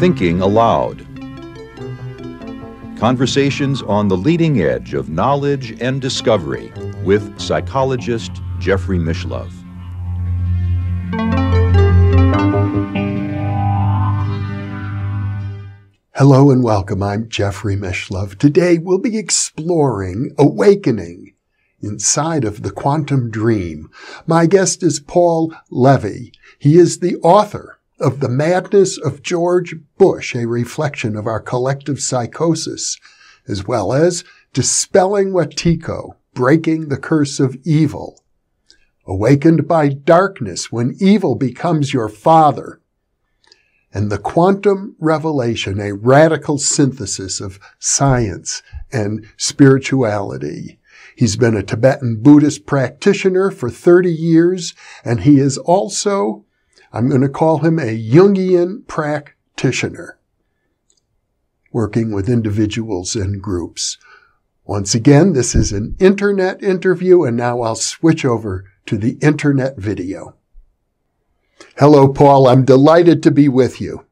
Thinking Allowed. Conversations on the leading edge of knowledge and discovery with psychologist Jeffrey Mishlove. Hello and welcome. I'm Jeffrey Mishlove. Today we'll be exploring awakening inside of the quantum dream. My guest is Paul Levy. He is the author of The Madness of George Bush, a reflection of our collective psychosis, as well as Dispelling Wetiko, Breaking the Curse of Evil. Awakened by darkness when evil becomes your father and the quantum revelation, a radical synthesis of science and spirituality. He's been a Tibetan Buddhist practitioner for 30 years, and he is also, I'm going to call him a Jungian practitioner, working with individuals and groups. Once again, this is an internet interview, and now I'll switch over to the internet video. Hello, Paul. I'm delighted to be with you.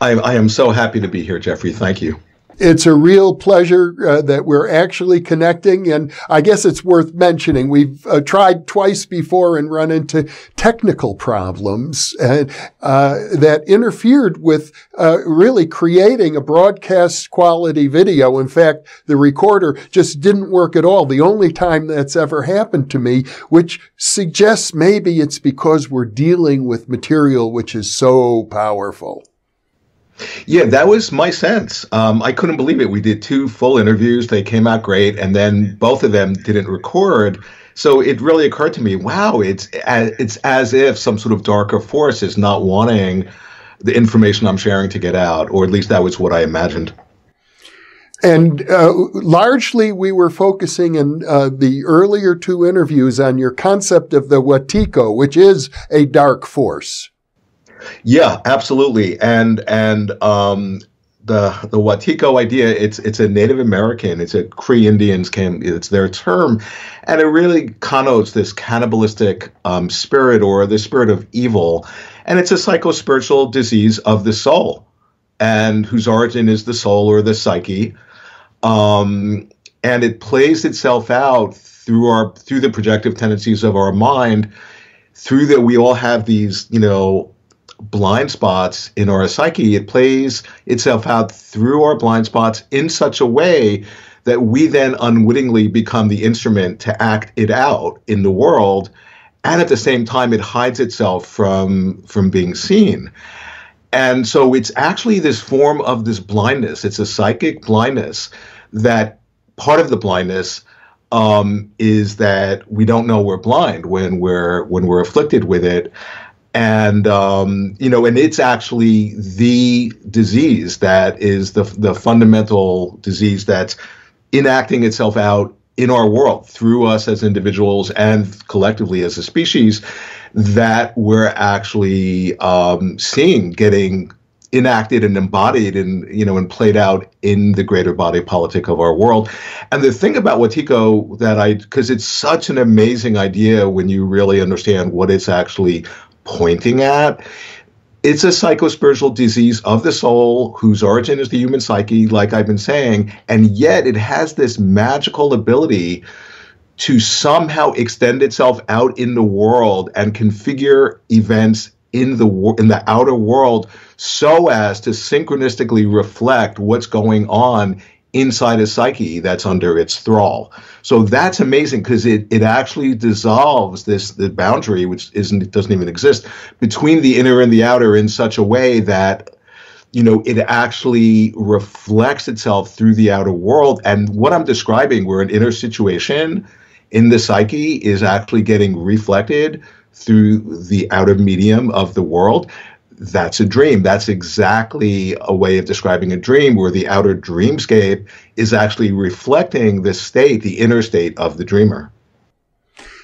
I, I am so happy to be here, Jeffrey. Thank you. It's a real pleasure uh, that we're actually connecting. And I guess it's worth mentioning. We've uh, tried twice before and run into technical problems uh, that interfered with uh, really creating a broadcast quality video. In fact, the recorder just didn't work at all. The only time that's ever happened to me, which suggests maybe it's because we're dealing with material which is so powerful. Yeah, that was my sense. Um, I couldn't believe it. We did two full interviews; they came out great, and then both of them didn't record. So it really occurred to me, wow, it's it's as if some sort of darker force is not wanting the information I'm sharing to get out, or at least that was what I imagined. And uh, largely, we were focusing in uh, the earlier two interviews on your concept of the Wetiko, which is a dark force. Yeah, absolutely. And and um, the the Wetiko idea, it's it's a Native American, it's a Cree Indians came, it's their term, and it really connotes this cannibalistic um, spirit or the spirit of evil, and it's a psychospiritual disease of the soul, and whose origin is the soul or the psyche, um, and it plays itself out through our through the projective tendencies of our mind, through that we all have these you know blind spots in our psyche, it plays itself out through our blind spots in such a way that we then unwittingly become the instrument to act it out in the world. And at the same time, it hides itself from, from being seen. And so it's actually this form of this blindness. It's a psychic blindness that part of the blindness um, is that we don't know we're blind when we're when we're afflicted with it and um, you know, and it's actually the disease that is the the fundamental disease that's enacting itself out in our world through us as individuals and collectively as a species that we're actually um, seeing getting enacted and embodied and you know and played out in the greater body politic of our world. And the thing about wetiko that i because it's such an amazing idea when you really understand what it's actually pointing at. It's a psychospiritual disease of the soul whose origin is the human psyche, like I've been saying, and yet it has this magical ability to somehow extend itself out in the world and configure events in the in the outer world so as to synchronistically reflect what's going on inside a psyche that's under its thrall. So that's amazing because it, it actually dissolves this the boundary, which isn't doesn't even exist, between the inner and the outer in such a way that you know it actually reflects itself through the outer world. And what I'm describing, where an inner situation in the psyche is actually getting reflected through the outer medium of the world that's a dream. That's exactly a way of describing a dream where the outer dreamscape is actually reflecting the state, the inner state of the dreamer.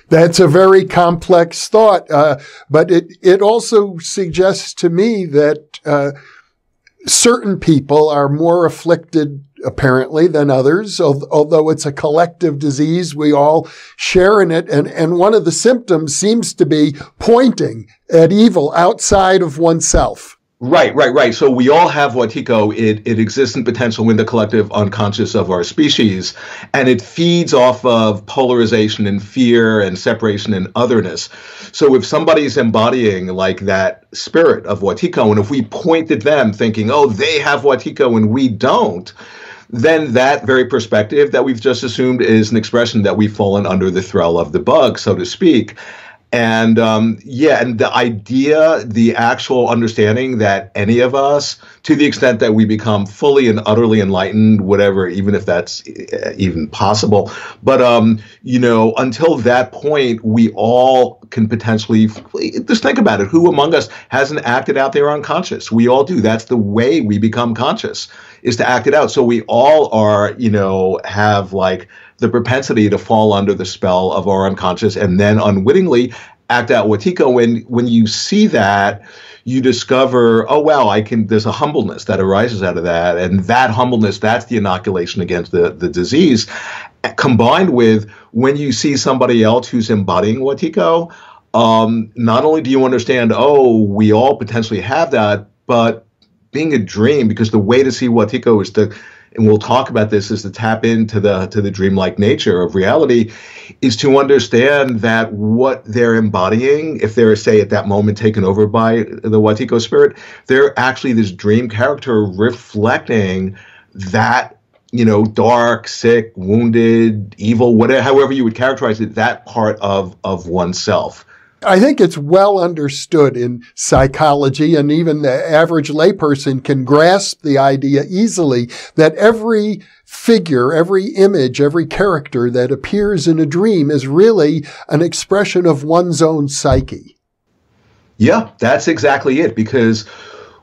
That's a very complex thought, uh, but it, it also suggests to me that uh, certain people are more afflicted apparently than others, although it's a collective disease. We all share in it. And, and one of the symptoms seems to be pointing at evil outside of oneself. Right, right, right. So we all have Wetiko. It, it exists in potential in the collective unconscious of our species, and it feeds off of polarization and fear and separation and otherness. So if somebody's embodying like that spirit of Wetiko, and if we point at them thinking, oh, they have Wetiko and we don't, then that very perspective that we've just assumed is an expression that we've fallen under the thrall of the bug, so to speak and um, yeah, and the idea, the actual understanding that any of us, to the extent that we become fully and utterly enlightened, whatever, even if that's uh, even possible, but um, you know, until that point, we all can potentially just think about it. Who among us hasn't acted out their unconscious? We all do. That's the way we become conscious, is to act it out. So we all are, you know, have like the propensity to fall under the spell of our unconscious and then unwittingly act out Wetiko. When when you see that, you discover, oh wow, I can. There's a humbleness that arises out of that, and that humbleness, that's the inoculation against the the disease. Combined with when you see somebody else who's embodying Wetiko, um, not only do you understand, oh, we all potentially have that, but being a dream, because the way to see Wetiko is to and we'll talk about this is to tap into the to the dreamlike nature of reality is to understand that what they're embodying if they're say at that moment taken over by the Wetiko spirit they're actually this dream character reflecting that you know dark sick wounded evil whatever however you would characterize it that part of of oneself I think it's well understood in psychology, and even the average layperson can grasp the idea easily that every figure, every image, every character that appears in a dream is really an expression of one's own psyche. Yeah, that's exactly it. Because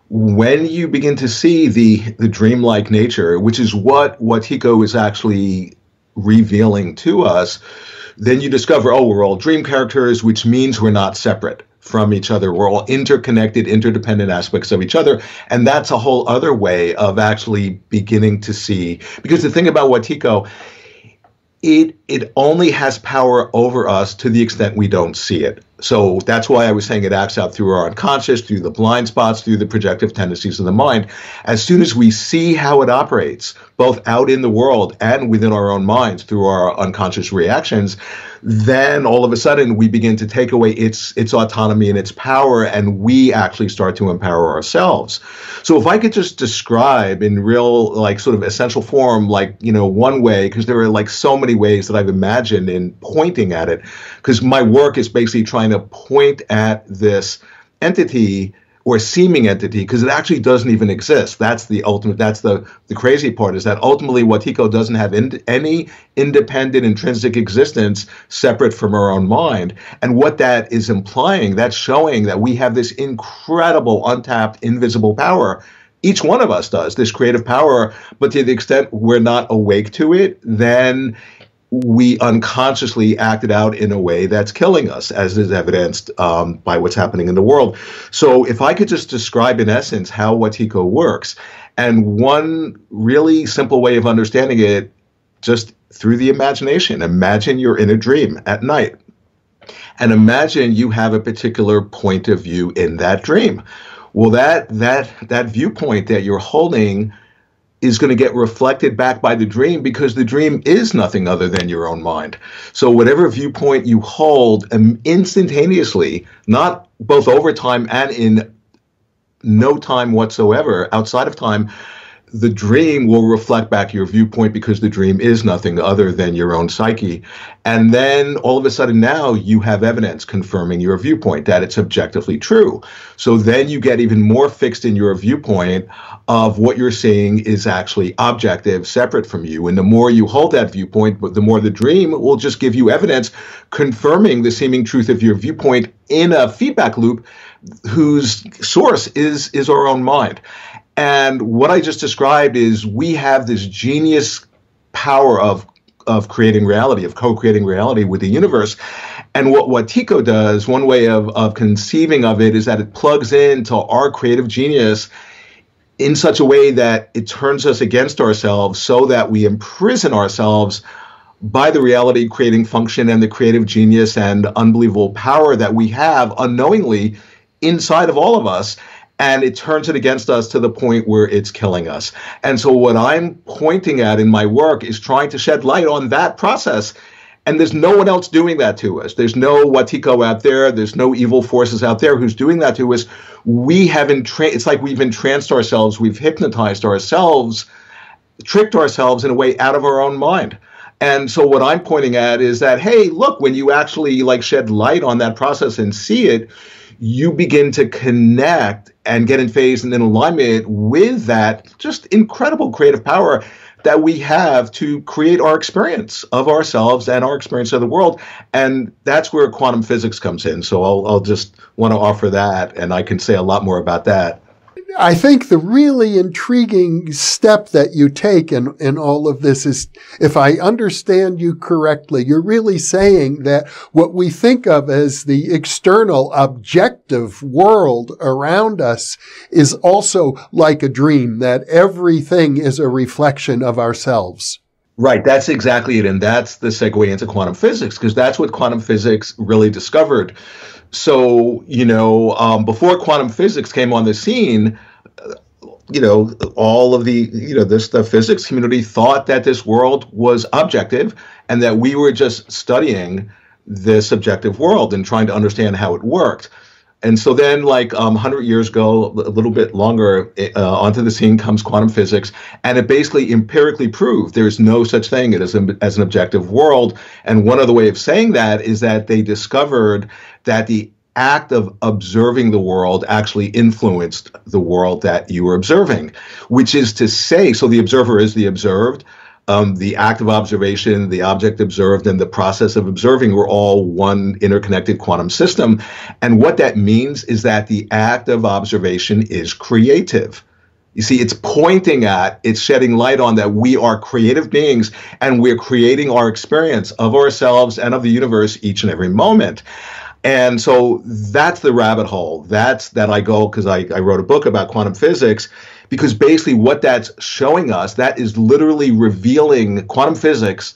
when you begin to see the the dreamlike nature, which is what Wetiko is actually revealing to us, then you discover, oh, we're all dream characters, which means we're not separate from each other. We're all interconnected, interdependent aspects of each other. And that's a whole other way of actually beginning to see. Because the thing about Wetiko, it it only has power over us to the extent we don't see it. So that's why I was saying it acts out through our unconscious, through the blind spots, through the projective tendencies of the mind. As soon as we see how it operates, both out in the world and within our own minds through our unconscious reactions, then all of a sudden we begin to take away its its autonomy and its power and we actually start to empower ourselves. So if i could just describe in real like sort of essential form like you know one way because there are like so many ways that i've imagined in pointing at it because my work is basically trying to point at this entity or seeming entity because it actually doesn't even exist. That's the ultimate. That's the the crazy part is that ultimately Wetiko doesn't have in, any independent intrinsic existence separate from our own mind. And what that is implying, that's showing that we have this incredible untapped invisible power. Each one of us does this creative power, but to the extent we're not awake to it, then we unconsciously acted out in a way that's killing us, as is evidenced um, by what's happening in the world. So, if I could just describe in essence how Wetiko works, and one really simple way of understanding it, just through the imagination. Imagine you're in a dream at night, and imagine you have a particular point of view in that dream. Well, that that that viewpoint that you're holding is going to get reflected back by the dream because the dream is nothing other than your own mind. So, whatever viewpoint you hold um, instantaneously, not both over time and in no time whatsoever outside of time, the dream will reflect back your viewpoint because the dream is nothing other than your own psyche. And then all of a sudden now you have evidence confirming your viewpoint that it's objectively true. So then you get even more fixed in your viewpoint of what you're seeing is actually objective, separate from you. And the more you hold that viewpoint, the more the dream will just give you evidence confirming the seeming truth of your viewpoint in a feedback loop whose source is is our own mind. And what I just described is we have this genius power of of creating reality, of co-creating reality with the universe. And what, Wetiko does, one way of, of conceiving of it is that it plugs into our creative genius in such a way that it turns us against ourselves so that we imprison ourselves by the reality creating function and the creative genius and unbelievable power that we have unknowingly inside of all of us and it turns it against us to the point where it's killing us. And so, what I'm pointing at in my work is trying to shed light on that process. And there's no one else doing that to us. There's no Wetiko out there. There's no evil forces out there who's doing that to us. We have entranced, it's like we've entranced ourselves, we've hypnotized ourselves, tricked ourselves in a way out of our own mind. And so what I'm pointing at is that, hey, look, when you actually like shed light on that process and see it, you begin to connect and get in phase and in alignment with that just incredible creative power that we have to create our experience of ourselves and our experience of the world. And that's where quantum physics comes in. So I'll, I'll just want to offer that, and I can say a lot more about that. I think the really intriguing step that you take in, in all of this is, if I understand you correctly, you're really saying that what we think of as the external objective world around us is also like a dream, that everything is a reflection of ourselves. Right, that's exactly it. And that's the segue into quantum physics, because that's what quantum physics really discovered so you know um, before quantum physics came on the scene you know all of the you know this the physics community thought that this world was objective and that we were just studying this objective world and trying to understand how it worked. And so then like um, 100 years ago a little bit longer uh, onto the scene comes quantum physics and it basically empirically proved there's no such thing as, a, as an objective world. And one other way of saying that is that they discovered that the act of observing the world actually influenced the world that you were observing, which is to say, so the observer is the observed. Um, the act of observation, the object observed, and the process of observing were all one interconnected quantum system. And what that means is that the act of observation is creative. You see, it's pointing at, it's shedding light on that we are creative beings and we're creating our experience of ourselves and of the universe each and every moment. And so that's the rabbit hole. That's that I go because I, I wrote a book about quantum physics because basically what that's showing us, that is literally revealing quantum physics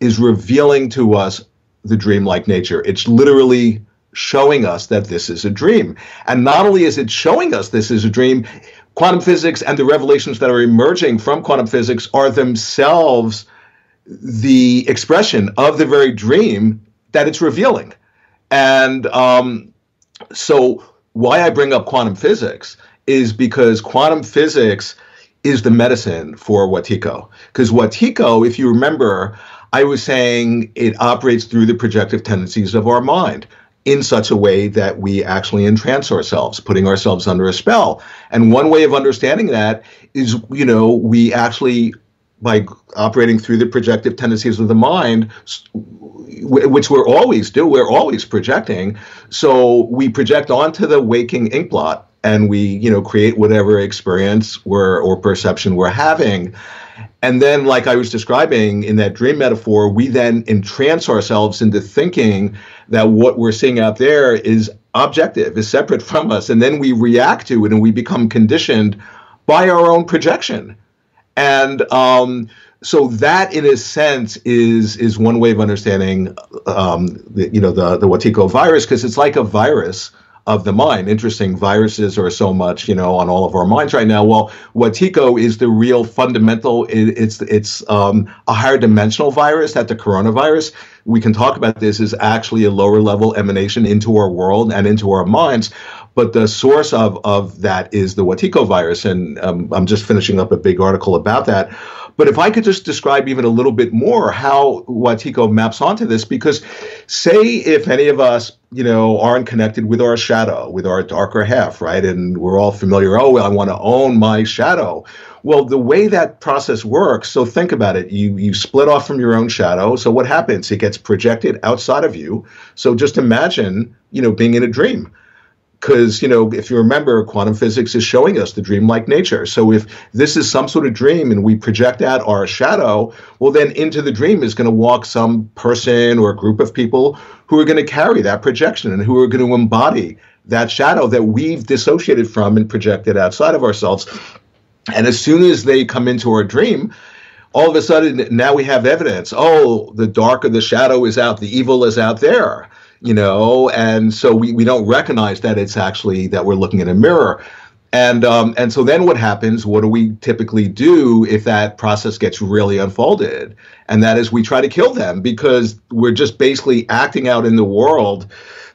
is revealing to us the dreamlike nature. It's literally showing us that this is a dream. And not only is it showing us this is a dream, quantum physics and the revelations that are emerging from quantum physics are themselves the expression of the very dream that it's revealing. And um, so, why I bring up quantum physics is because quantum physics is the medicine for Wetiko. Because Wetiko, if you remember, I was saying it operates through the projective tendencies of our mind in such a way that we actually entrance ourselves, putting ourselves under a spell. And one way of understanding that is, you know, we actually, by operating through the projective tendencies of the mind, which we're always do. We're always projecting. So we project onto the waking inkblot and we, you know, create whatever experience we're, or perception we're having. And then, like I was describing in that dream metaphor, we then entrance ourselves into thinking that what we're seeing out there is objective, is separate from us. And then we react to it and we become conditioned by our own projection. And um, so that, in a sense, is is one way of understanding, um, the, you know, the the Wetiko virus because it's like a virus of the mind. Interesting, viruses are so much, you know, on all of our minds right now. Well, Wetiko is the real fundamental. It, it's it's um, a higher dimensional virus that the coronavirus. We can talk about this is actually a lower level emanation into our world and into our minds. But the source of, of that is the Wetiko virus. And um, I'm just finishing up a big article about that. But if I could just describe even a little bit more how Wetiko maps onto this, because say if any of us, you know, aren't connected with our shadow, with our darker half, right? And we're all familiar, oh, well, I want to own my shadow. Well, the way that process works, so think about it. You you split off from your own shadow. So what happens? It gets projected outside of you. So just imagine, you know, being in a dream because you know if you remember quantum physics is showing us the dreamlike nature. So if this is some sort of dream and we project out our shadow well then into the dream is going to walk some person or a group of people who are going to carry that projection and who are going to embody that shadow that we've dissociated from and projected outside of ourselves. And as soon as they come into our dream, all of a sudden now we have evidence. Oh, the dark of the shadow is out, the evil is out there, you know, and so we, we don't recognize that it's actually that we're looking in a mirror. And um, and so then what happens? What do we typically do if that process gets really unfolded? And that is we try to kill them because we're just basically acting out in the world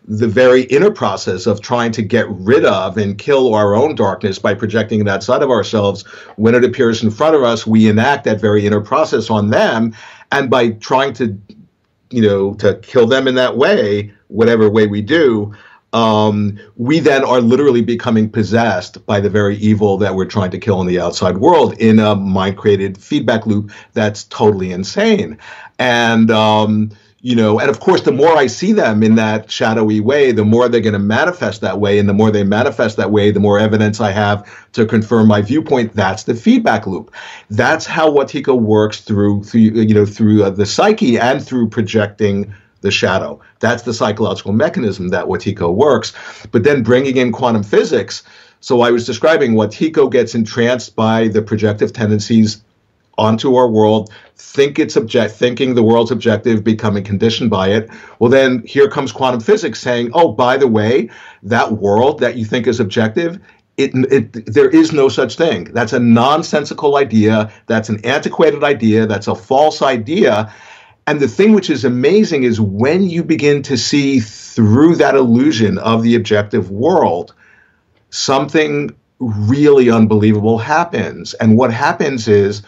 the very inner process of trying to get rid of and kill our own darkness by projecting it outside of ourselves. When it appears in front of us, we enact that very inner process on them. And by trying to, you know, to kill them in that way, whatever way we do, um, we then are literally becoming possessed by the very evil that we're trying to kill in the outside world in a mind created feedback loop that's totally insane. And, um, you know, and of course, the more I see them in that shadowy way, the more they're going to manifest that way. And the more they manifest that way, the more evidence I have to confirm my viewpoint. That's the feedback loop. That's how Wetiko works through, through you know, through uh, the psyche and through projecting the shadow. That's the psychological mechanism that Wetiko works. But then bringing in quantum physics, so I was describing Wetiko gets entranced by the projective tendencies onto our world, think it's object, thinking the world's objective, becoming conditioned by it. Well, then here comes quantum physics saying, oh, by the way, that world that you think is objective, it, it, there is no such thing. That's a nonsensical idea. That's an antiquated idea. That's a false idea. And the thing which is amazing is when you begin to see through that illusion of the objective world, something really unbelievable happens. And what happens is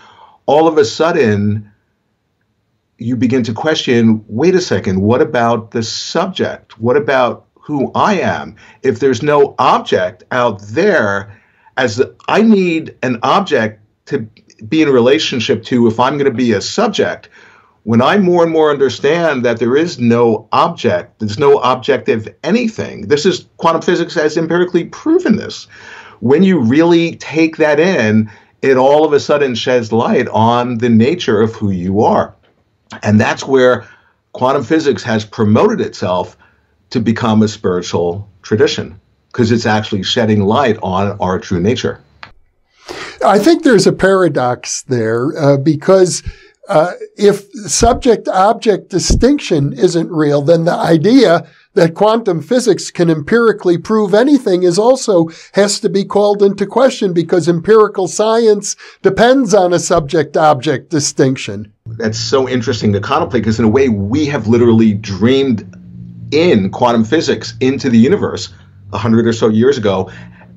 all of a sudden, you begin to question wait a second, what about the subject? What about who I am? If there's no object out there, as I need an object to be in relationship to if I'm going to be a subject, when I more and more understand that there is no object, there's no objective anything, this is quantum physics has empirically proven this. When you really take that in, it all of a sudden sheds light on the nature of who you are. And that's where quantum physics has promoted itself to become a spiritual tradition because it's actually shedding light on our true nature. I think there's a paradox there uh, because uh, if subject object distinction isn't real, then the idea that quantum physics can empirically prove anything is also has to be called into question because empirical science depends on a subject object distinction. That's so interesting to contemplate because in a way we have literally dreamed in quantum physics into the universe a hundred or so years ago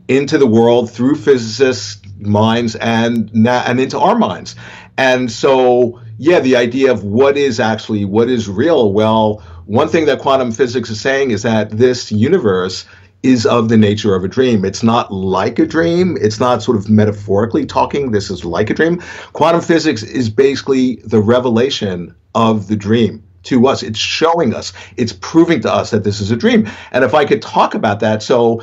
into the world through physicists minds and and into our minds and so yeah the idea of what is actually what is real well one thing that quantum physics is saying is that this universe is of the nature of a dream. It's not like a dream. It's not sort of metaphorically talking. This is like a dream. Quantum physics is basically the revelation of the dream to us. It's showing us, it's proving to us that this is a dream. And if I could talk about that, so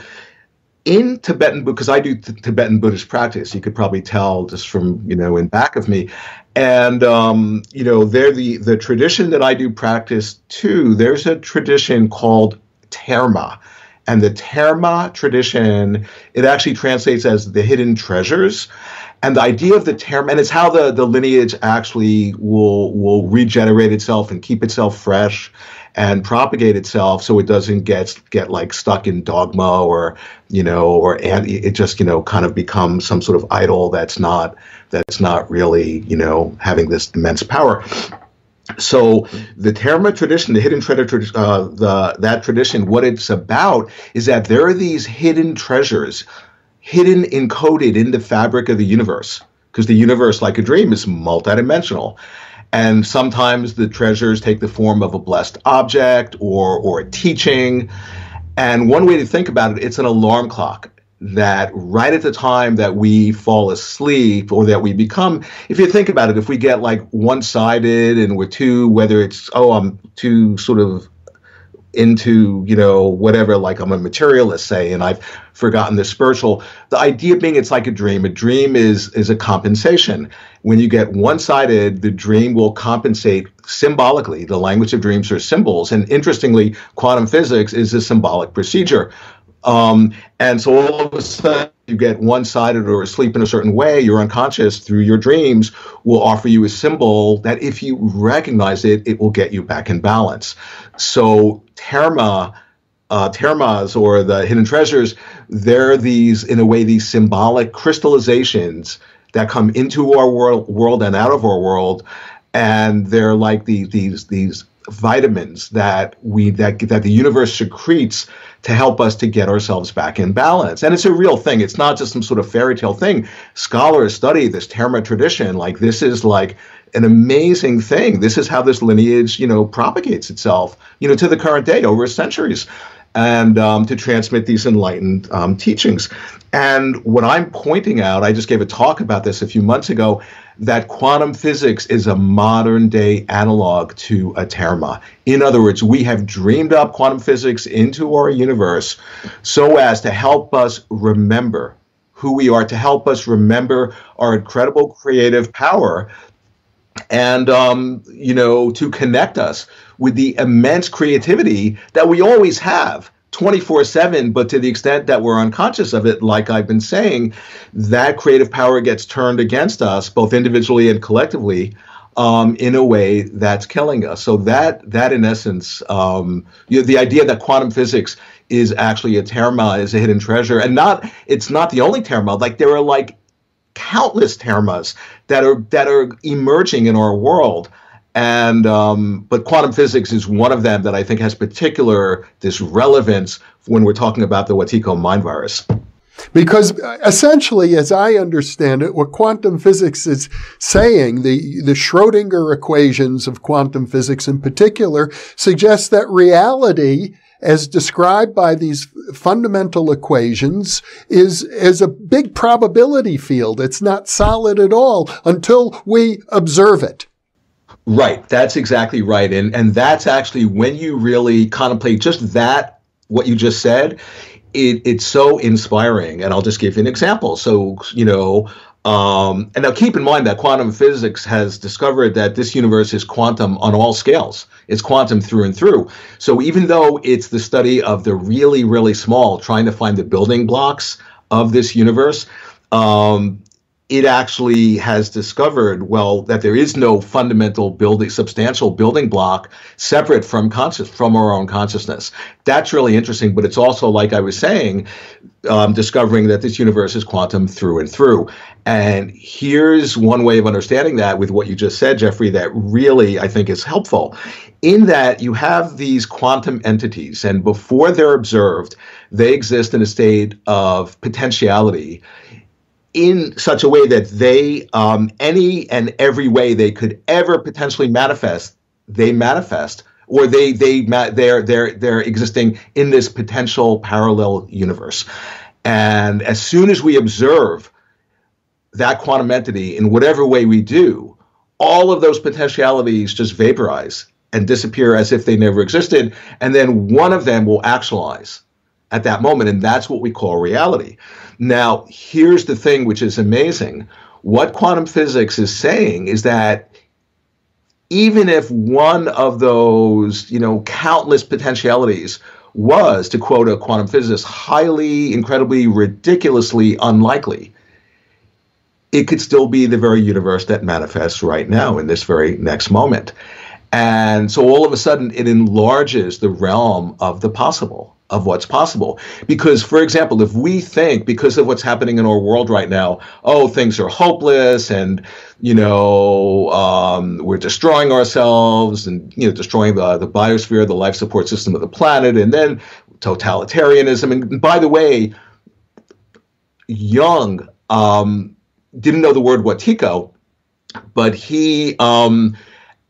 in Tibetan, because I do Tibetan Buddhist practice, you could probably tell just from you know in back of me, and um, you know they're the the tradition that I do practice too. There's a tradition called Terma, and the Terma tradition it actually translates as the hidden treasures. And the idea of the Terma, and it's how the, the lineage actually will will regenerate itself and keep itself fresh and propagate itself so it doesn't get get like stuck in dogma or you know or and it just you know kind of becomes some sort of idol that's not that's not really you know having this immense power. So the Terma tradition, the hidden treasure, uh, the that tradition, what it's about is that there are these hidden treasures, hidden encoded in the fabric of the universe, because the universe, like a dream, is multidimensional, and sometimes the treasures take the form of a blessed object or, or a teaching. And one way to think about it, it's an alarm clock that right at the time that we fall asleep or that we become, if you think about it, if we get like one sided and we're too, whether it's, oh, I'm too sort of into you know whatever like i'm a materialist say and i've forgotten the spiritual the idea being it's like a dream. A dream is is a compensation. When you get one-sided the dream will compensate symbolically. The language of dreams are symbols. And interestingly quantum physics is a symbolic procedure Um, and so all of a sudden, you get one sided or asleep in a certain way, your unconscious through your dreams will offer you a symbol that if you recognize it, it will get you back in balance. So, Terma. Uh, termas or the hidden treasures, they're these, in a way, these symbolic crystallizations that come into our world, world and out of our world, and they're like these these these vitamins that we that that the universe secretes to help us to get ourselves back in balance. And it's a real thing. It's not just some sort of fairy tale thing. Scholars study this Terma tradition. Like this is like an amazing thing. This is how this lineage, you know, propagates itself, you know, to the current day over centuries and um, to transmit these enlightened um, teachings. And what I'm pointing out, I just gave a talk about this a few months ago, that quantum physics is a modern day analog to a terma. In other words, we have dreamed up quantum physics into our universe so as to help us remember who we are, to help us remember our incredible creative power, and um, you know to connect us with the immense creativity that we always have 24 7, but to the extent that we're unconscious of it, like I've been saying, that creative power gets turned against us, both individually and collectively. Um, in a way that's killing us. So that that in essence, um, you know, the idea that quantum physics is actually a terma is a hidden treasure, and not it's not the only terma. Like there are like countless termas that are that are emerging in our world and um, but quantum physics is one of them that I think has particular this relevance when we're talking about the Wetiko mind virus. Because uh, essentially, as I understand it, what quantum physics is saying, the, the Schrodinger equations of quantum physics in particular, suggest that reality, as described by these fundamental equations, is, is a big probability field. It's not solid at all until we observe it. Right, that's exactly right, and and that's actually when you really contemplate just that what you just said. It, it's so inspiring, and I'll just give you an example. So you know, um, and now keep in mind that quantum physics has discovered that this universe is quantum on all scales. It's quantum through and through. So even though it's the study of the really, really small, trying to find the building blocks of this universe, um, it actually has discovered well that there is no fundamental building substantial building block separate from conscious from our own consciousness. That's really interesting but it's also like i was saying um, discovering that this universe is quantum through and through. And here's one way of understanding that with what you just said jeffrey that really i think is helpful. In that you have these quantum entities and before they're observed they exist in a state of potentiality in such a way that they, um, any and every way they could ever potentially manifest, they manifest, or they they they're they're they're existing in this potential parallel universe. And as soon as we observe that quantum entity in whatever way we do, all of those potentialities just vaporize and disappear as if they never existed, and then one of them will actualize at that moment, and that's what we call reality. Now, here's the thing which is amazing. What quantum physics is saying is that even if one of those, you know, countless potentialities was, to quote a quantum physicist, highly, incredibly, ridiculously unlikely, it could still be the very universe that manifests right now in this very next moment. And so all of a sudden, it enlarges the realm of the possible of what's possible. Because, for example, if we think because of what's happening in our world right now, oh, things are hopeless and, you know, um, we're destroying ourselves and, you know, destroying the, the biosphere, the life support system of the planet, and then totalitarianism. And by the way, Jung um, didn't know the word Wetiko, but he. Um,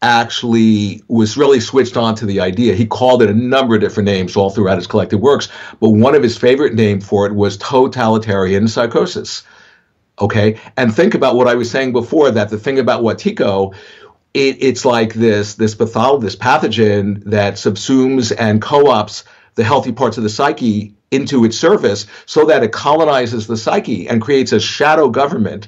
actually was really switched on to the idea. He called it a number of different names all throughout his collected works, but one of his favorite names for it was totalitarian psychosis. Okay, and think about what I was saying before that the thing about Wetiko, it, it's like this this patholo- this pathogen that subsumes and co-ops the healthy parts of the psyche into its service so that it colonizes the psyche and creates a shadow government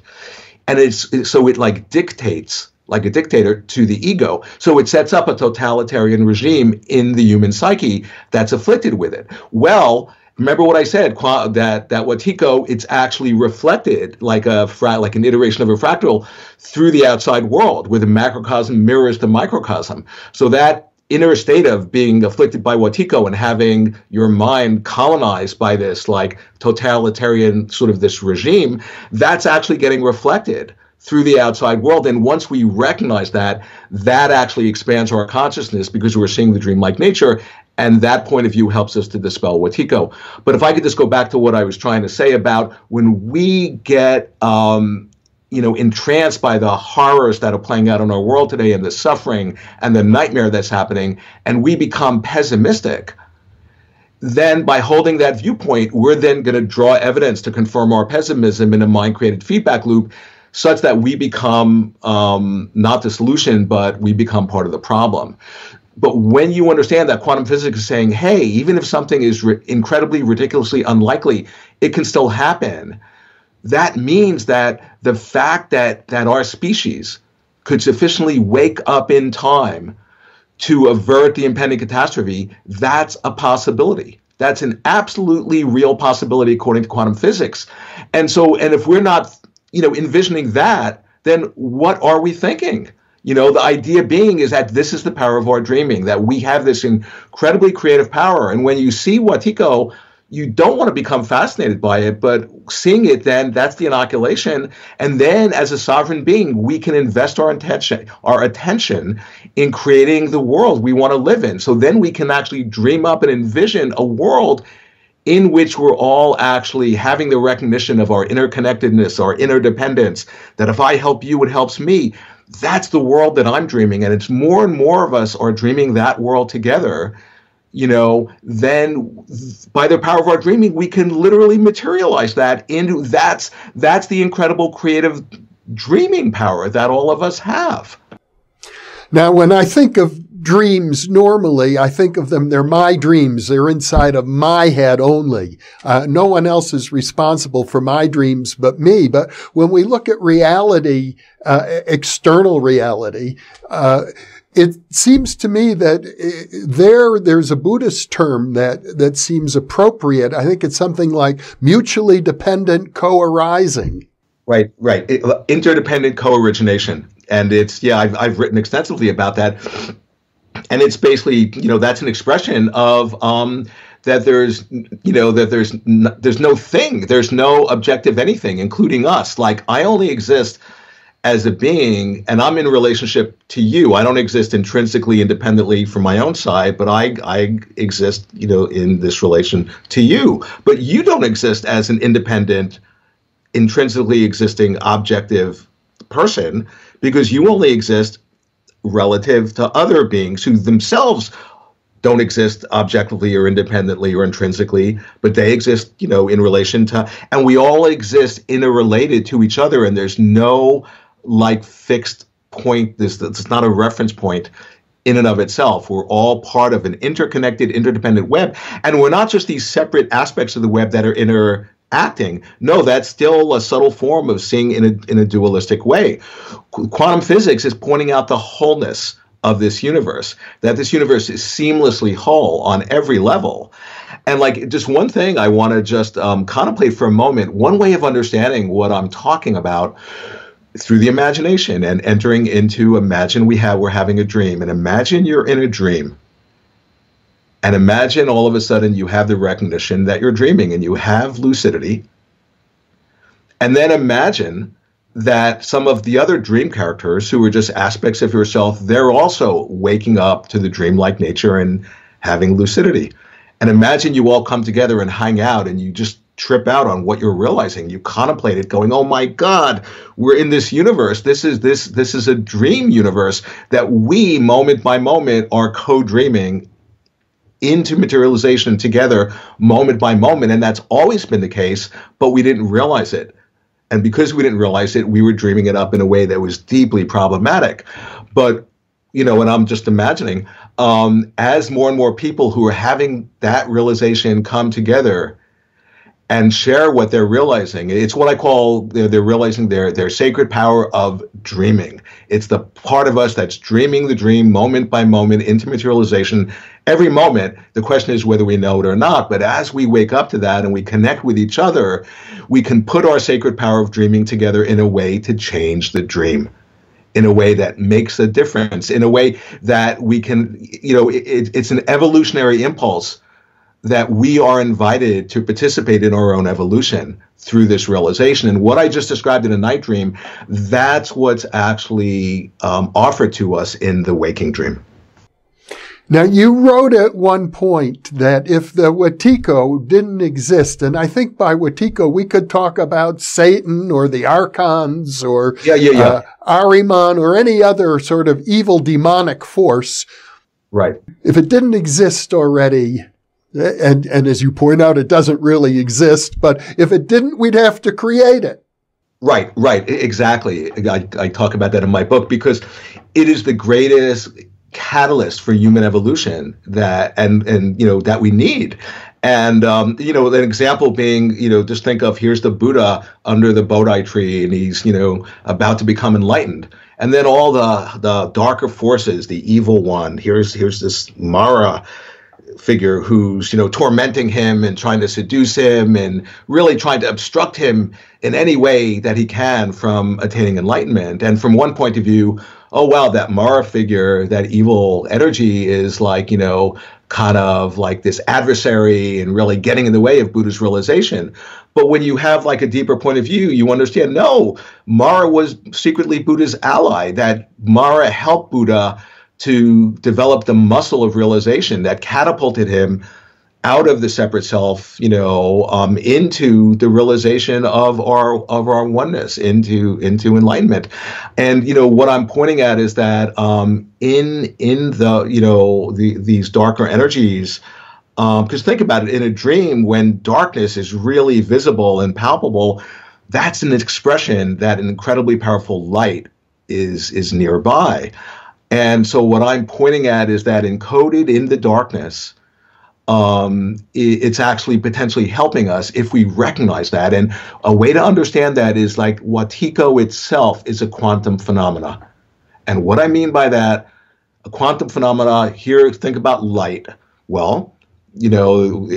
and it's so it like dictates like a dictator to the ego. So it sets up a totalitarian regime in the human psyche that's afflicted with it. Well, remember what I said that that Wetiko it's actually reflected like a fra- like an iteration of a fractal through the outside world, where the macrocosm mirrors the microcosm. So that inner state of being afflicted by Wetiko and having your mind colonized by this like totalitarian sort of this regime, that's actually getting reflected through the outside world. And once we recognize that, that actually expands our consciousness because we're seeing the dreamlike nature. And that point of view helps us to dispel Wetiko. But if I could just go back to what I was trying to say about when we get, um, you know, entranced by the horrors that are playing out in our world today and the suffering and the nightmare that's happening, and we become pessimistic, then by holding that viewpoint, we're then going to draw evidence to confirm our pessimism in a mind created feedback loop such that we become um, not the solution, but we become part of the problem. But when you understand that quantum physics is saying, hey, even if something is ri- incredibly, ridiculously unlikely, it can still happen. That means that the fact that, that our species could sufficiently wake up in time to avert the impending catastrophe, that's a possibility. That's an absolutely real possibility according to quantum physics. And so, and if we're not you know, envisioning that, then what are we thinking? You know, the idea being is that this is the power of our dreaming, that we have this incredibly creative power. And when you see Wetiko, you don't want to become fascinated by it, but seeing it, then that's the inoculation. And then, as a sovereign being, we can invest our attention, our attention in creating the world we want to live in. So then we can actually dream up and envision a world in which we're all actually having the recognition of our interconnectedness, our interdependence, that if I help you, it helps me. That's the world that I'm dreaming. And it's more and more of us are dreaming that world together. You know, then by the power of our dreaming, we can literally materialize that into that's that's the incredible creative dreaming power that all of us have. Now, when I think of dreams normally, I think of them, they're my dreams. They're inside of my head only. Uh, no one else is responsible for my dreams but me. But when we look at reality, uh, external reality, uh, it seems to me that uh, there, there's a Buddhist term that, that seems appropriate. I think it's something like mutually dependent co-arising. Right, right. Interdependent co-origination. And it's, yeah, I've, I've written extensively about that and it's basically you know that's an expression of um, that there's you know that there's n- there's no thing there's no objective anything including us. Like i only exist as a being and i'm in relationship to you. I don't exist intrinsically independently from my own side but i i exist you know in this relation to you. But you don't exist as an independent intrinsically existing objective person because you only exist relative to other beings who themselves don't exist objectively or independently or intrinsically, but they exist, you know, in relation to, and we all exist interrelated to each other, and there's no like fixed point. This it's not a reference point in and of itself. We're all part of an interconnected, interdependent web, and we're not just these separate aspects of the web that are inter acting. No, that's still a subtle form of seeing in a, in a dualistic way. Qu- quantum physics is pointing out the wholeness of this universe, that this universe is seamlessly whole on every level. And like just one thing I want to just um, contemplate for a moment, one way of understanding what I'm talking about through the imagination and entering into imagine we have we're having a dream and imagine you're in a dream and imagine all of a sudden you have the recognition that you're dreaming and you have lucidity. And then imagine that some of the other dream characters who are just aspects of yourself, they're also waking up to the dreamlike nature and having lucidity. And imagine you all come together and hang out and you just trip out on what you're realizing. You contemplate it going, "Oh my god, we're in this universe. This is this this is a dream universe that we moment by moment are co-dreaming into materialization together moment by moment. And that's always been the case, but we didn't realize it. And because we didn't realize it, we were dreaming it up in a way that was deeply problematic. But, you know, and I'm just imagining, um, as more and more people who are having that realization come together, and share what they're realizing. It's what I call they're, they're, realizing their their sacred power of dreaming. It's the part of us that's dreaming the dream moment by moment into materialization every moment. The question is whether we know it or not. But as we wake up to that and we connect with each other, we can put our sacred power of dreaming together in a way to change the dream in a way that makes a difference, in a way that we can, you know, it, it's an evolutionary impulse that we are invited to participate in our own evolution through this realization. And what I just described in a night dream, that's what's actually um, offered to us in the waking dream. Now, you wrote at one point that if the Wetiko didn't exist, and I think by Wetiko we could talk about Satan or the Archons or yeah, yeah, yeah. Uh, Ahriman or any other sort of evil demonic force. Right. If it didn't exist already, and, and as you point out, it doesn't really exist, but if it didn't, we'd have to create it. Right, right, exactly. I, I talk about that in my book because it is the greatest catalyst for human evolution that and and you know that we need. And um, you know an example being you know just think of here's the buddha under the bodhi tree and he's you know about to become enlightened. And then all the the darker forces the evil one here's here's this mara figure who's you know tormenting him and trying to seduce him and really trying to obstruct him in any way that he can from attaining enlightenment. And from one point of view oh wow that mara figure that evil energy is like you know kind of like this adversary and really getting in the way of buddha's realization. But when you have like a deeper point of view you understand no mara was secretly buddha's ally that mara helped buddha to develop the muscle of realization that catapulted him out of the separate self, you know, um, into the realization of our of our oneness, into into enlightenment. And you know what I'm pointing at is that um, in in the you know the these darker energies. Because um, think about it, in a dream, when darkness is really visible and palpable, that's an expression that an incredibly powerful light is is nearby. And so what I'm pointing at is that encoded in the darkness, um, it's actually potentially helping us if we recognize that. And a way to understand that is like Wetiko itself is a quantum phenomena. And what I mean by that, a quantum phenomena, here, think about light. Well, you know,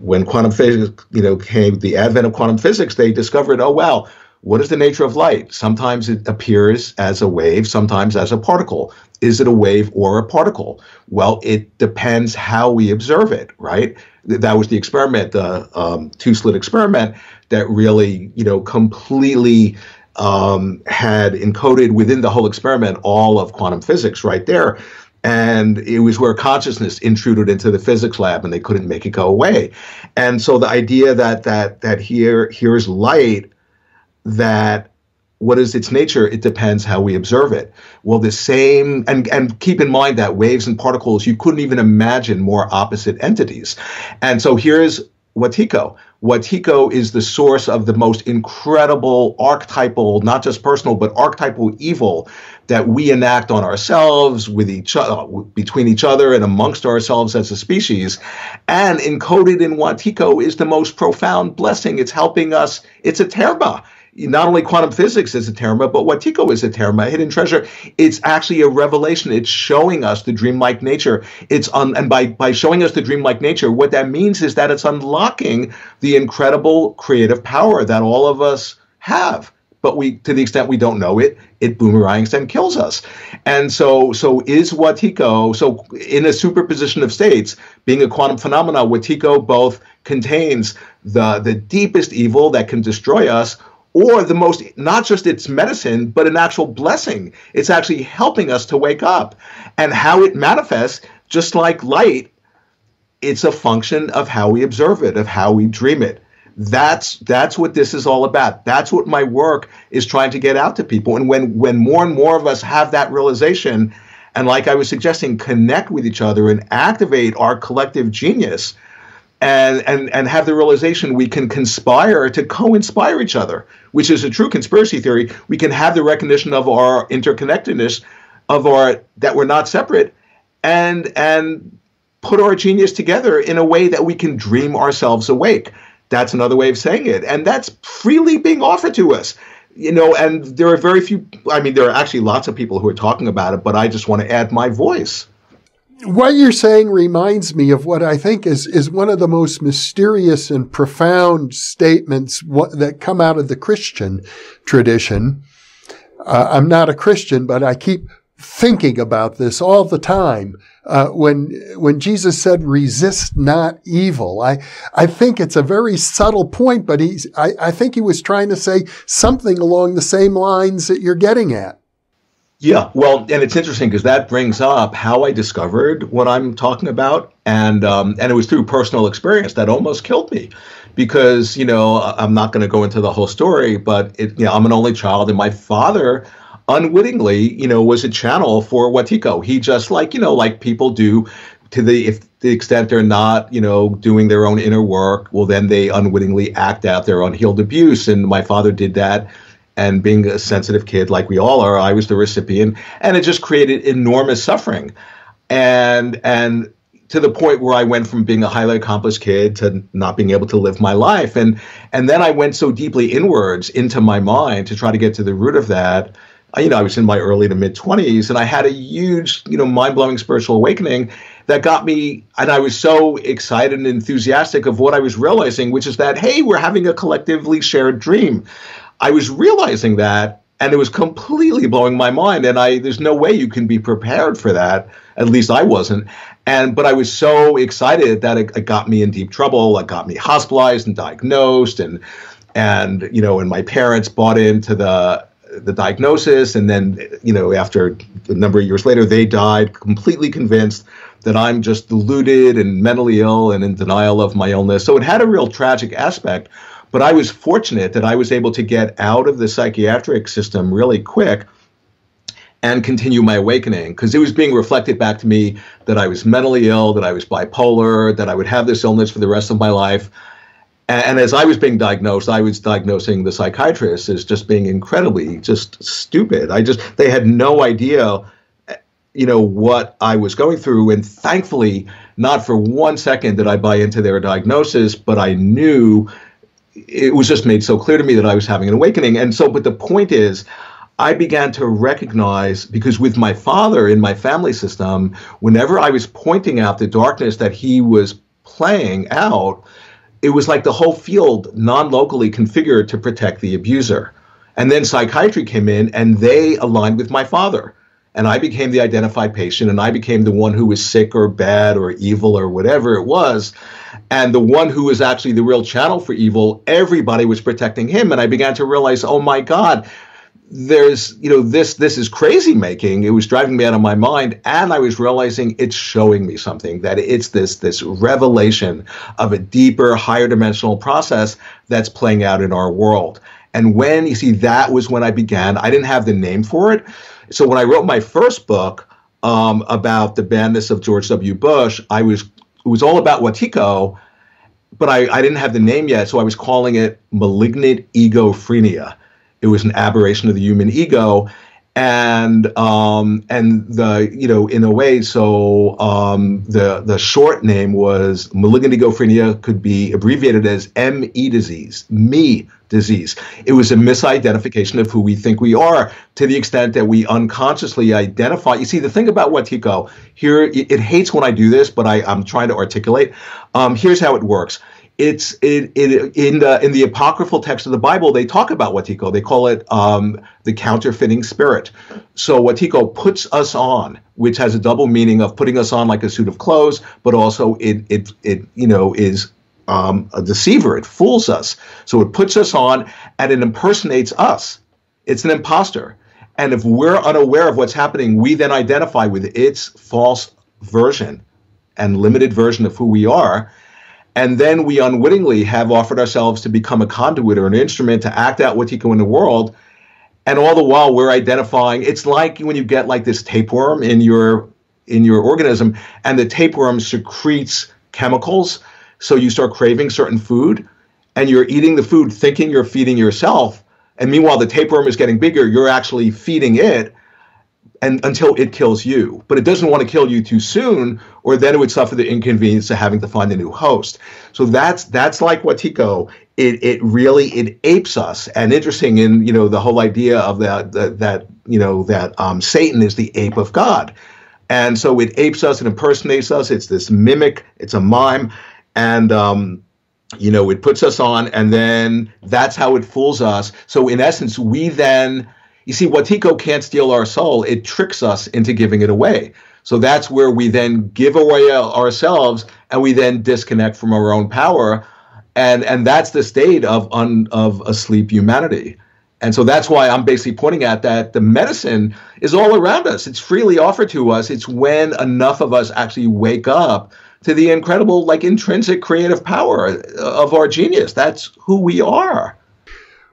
when quantum physics, you know, came the advent of quantum physics, they discovered, oh, wow, what is the nature of light? Sometimes it appears as a wave, sometimes as a particle. Is it a wave or a particle? Well, it depends how we observe it, right? That was the experiment, the um, two-slit experiment, that really, you know, completely um, had encoded within the whole experiment all of quantum physics right there. And it was where consciousness intruded into the physics lab, and they couldn't make it go away. And so the idea that that that here here's light that what is its nature? It depends how we observe it. Well, the same, and, and keep in mind that waves and particles, you couldn't even imagine more opposite entities. And so here's Wetiko. Wetiko is the source of the most incredible archetypal, not just personal, but archetypal evil that we enact on ourselves, with each other, between each other, and amongst ourselves as a species. And encoded in Wetiko is the most profound blessing. It's helping us. It's a terma not only quantum physics is a terma, but Wetiko is a terma, a hidden treasure. It's actually a revelation. It's showing us the dreamlike nature. It's un, and by by showing us the dreamlike nature, what that means is that it's unlocking the incredible creative power that all of us have. But we, to the extent we don't know it, it boomerangs and kills us. And so, so is Wetiko. So, in a superposition of states, being a quantum phenomena, Wetiko both contains the the deepest evil that can destroy us, or the most not just its medicine but an actual blessing. It's actually helping us to wake up. And how it manifests just like light it's a function of how we observe it of how we dream it. That's that's what this is all about. That's what my work is trying to get out to people. And when when more and more of us have that realization and like i was suggesting connect with each other and activate our collective genius and and and have the realization we can conspire to co-inspire each other, which is a true conspiracy theory. We can have the recognition of our interconnectedness, of our that we're not separate, and and put our genius together in a way that we can dream ourselves awake. that's another way of saying it. And that's freely being offered to us. You know, and there are very few, I mean, there are actually lots of people who are talking about it, but I just want to add my voice. What you're saying reminds me of what I think is, is one of the most mysterious and profound statements that come out of the Christian tradition. Uh, I'm not a Christian, but I keep thinking about this all the time. Uh, when when Jesus said, "Resist not evil," I I think it's a very subtle point, but he's I, I think he was trying to say something along the same lines that you're getting at. Yeah, well, and it's interesting because that brings up how I discovered what I'm talking about, and um, and it was through personal experience that almost killed me, because you know I'm not going to go into the whole story, but it, you know I'm an only child, and my father unwittingly, you know, was a channel for Wetiko. He just like, you know, like people do to the if the extent they're not, you know, doing their own inner work, well then they unwittingly act out their unhealed abuse. And my father did that. And being a sensitive kid like we all are, I was the recipient, and it just created enormous suffering. And and to the point where I went from being a highly accomplished kid to not being able to live my life. And and then I went so deeply inwards into my mind to try to get to the root of that you know, I was in my early to mid 20s and I had a huge, you know, mind blowing spiritual awakening that got me, and I was so excited and enthusiastic of what I was realizing, which is that, hey, we're having a collectively shared dream. I was realizing that and it was completely blowing my mind and i there's no way you can be prepared for that. At least i wasn't. And but i was so excited that it, it, got me in deep trouble. It got me hospitalized and diagnosed and and you know and my parents bought into the the diagnosis, and then you know after a number of years later, they died, completely convinced that I'm just deluded and mentally ill and in denial of my illness. So it had a real tragic aspect. But I was fortunate that I was able to get out of the psychiatric system really quick and continue my awakening because it was being reflected back to me that I was mentally ill, that I was bipolar, that I would have this illness for the rest of my life. And, as I was being diagnosed, I was diagnosing the psychiatrist as just being incredibly just stupid. I just they had no idea, you know, what I was going through. And thankfully, not for one second did I buy into their diagnosis, but I knew it was just made so clear to me that I was having an awakening. And so, but the point is. I began to recognize because with my father in my family system, whenever I was pointing out the darkness that he was playing out, it was like the whole field non-locally configured to protect the abuser. And then psychiatry came in and they aligned with my father. And I became the identified patient and I became the one who was sick or bad or evil or whatever it was. And the one who was actually the real channel for evil, everybody was protecting him. And I began to realize, oh my God, there's you know this this is crazy making. It was driving me out of my mind. And i was realizing it's showing me something that it's this this revelation of a deeper higher dimensional process that's playing out in our world. And when you see that was when i began. I didn't have the name for it so when i wrote my first book um, about the Madness of george w. Bush i was it was all about Wetiko, but I, I didn't have the name yet so i was calling it malignant egophrenia. It was an aberration of the human ego and um, and the you know in a way so um, the the short name was malignant egophrenia could be abbreviated as ME disease me disease. It was a misidentification of who we think we are to the extent that we unconsciously identify. You see the thing about Wetiko here it, it hates when I do this but I, I'm trying to articulate. Um, here's how it works it's it, it in the in the apocryphal text of the Bible they talk about Wetiko. They call it um, the counterfeiting spirit. So Wetiko puts us on, which has a double meaning of putting us on like a suit of clothes, but also it it it you know is um, a deceiver. It fools us. So it puts us on and it impersonates us. It's an imposter. And if we're unaware of what's happening, we then identify with its false version and limited version of who we are and then we unwittingly have offered ourselves to become a conduit or an instrument to act out Wetiko in the world. And all the while we're identifying, it's like when you get like this tapeworm in your in your organism, and the tapeworm secretes chemicals, so you start craving certain food, and you're eating the food thinking you're feeding yourself. And meanwhile, the tapeworm is getting bigger, you're actually feeding it and until it kills you. But it doesn't want to kill you too soon, or then it would suffer the inconvenience of having to find a new host. So that's that's like Wetiko. It it really it apes us. And interesting in you know the whole idea of that that, that you know that um, Satan is the ape of God. And so it apes us and impersonates us. It's this mimic, it's a mime. And um, you know, it puts us on, and then that's how it fools us. So in essence, we then you see, Wetiko can't steal our soul. It tricks us into giving it away. So that's where we then give away ourselves and we then disconnect from our own power. And, and that's the state of, un, of asleep humanity. And so that's why I'm basically pointing at that the medicine is all around us. It's freely offered to us. It's when enough of us actually wake up to the incredible, like intrinsic creative power of our genius. That's who we are.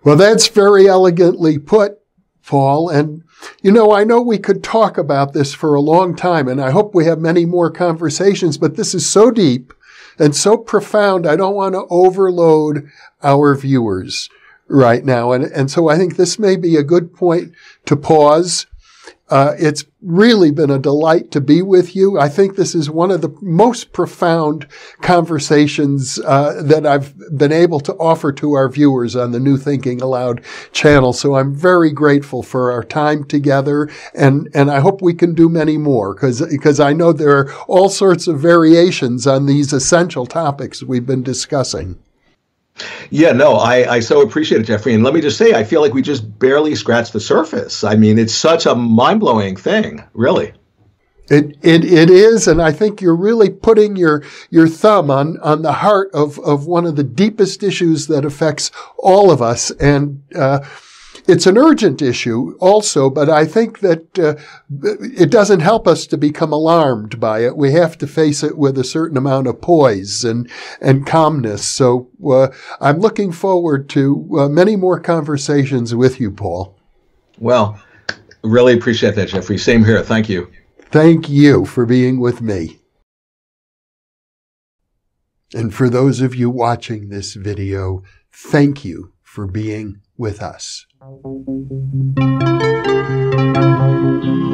Well, that's very elegantly put. Paul. And, you know, I know we could talk about this for a long time, and I hope we have many more conversations, but this is so deep and so profound. I don't want to overload our viewers right now. And, and so I think this may be a good point to pause uh, it's really been a delight to be with you. I think this is one of the most profound conversations uh, that I've been able to offer to our viewers on the New Thinking Allowed channel. So I'm very grateful for our time together, and and I hope we can do many more because because I know there are all sorts of variations on these essential topics we've been discussing. Yeah, no, I, I so appreciate it, Jeffrey. And let me just say, I feel like we just barely scratched the surface. I mean, it's such a mind blowing thing, really. It, it it is, and I think you're really putting your your thumb on on the heart of of one of the deepest issues that affects all of us. And uh, it's an urgent issue also, but I think that uh, it doesn't help us to become alarmed by it. We have to face it with a certain amount of poise and, and calmness. So uh, I'm looking forward to uh, many more conversations with you, Paul. Well, really appreciate that, Jeffrey. Same here. Thank you. Thank you for being with me. And for those of you watching this video, thank you for being with us. Thank you.